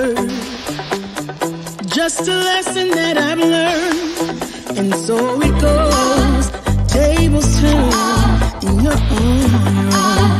shaken. Just a lesson that I've learned. And so it goes. Tables turn. And you're on your own.